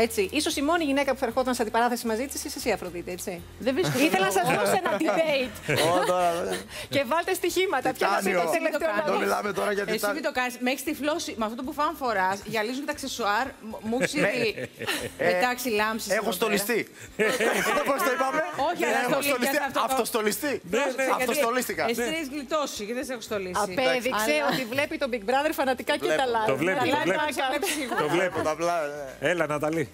Έτσι. Ίσως η μόνη γυναίκα που θα ερχόταν σε αντιπαράθεση μαζί της είσαι εσύ, Αφροδίτη, έτσι. Δεν βρίσκω. Ήθελα να σας δώσω ένα debate. Ω, τώρα, και βάλτε στοιχήματα. Ποια θα πει το Τιτάνιο. τελευταίο Το λαό. μιλάμε τώρα για Εσύ μην τιτάνιο. το κάνεις. Με έχεις τυφλώσει με αυτό που φαν φοράς. Γυαλίζουν και τα αξεσουάρ. Μ- Μου έχεις ήδη πετάξει λάμψη. Έχω στολιστεί. Πώς το είπαμε. Όχι, Ναι, αλλά έχω στολι- στολιστεί. για αυτό το- Αυτοστολιστεί. Αυτοστολίστηκα. Εσύ δεν έχει γλιτώσει και δεν σε έχω στολίσει. Απέδειξε Αλλά- ότι βλέπει τον Big Brother φανατικά και βλέπω. τα live. Το βλέπει, Τα το live βλέπει. τα έκανε. Το βλέπω. Απλά, ναι. Έλα, Ναταλή.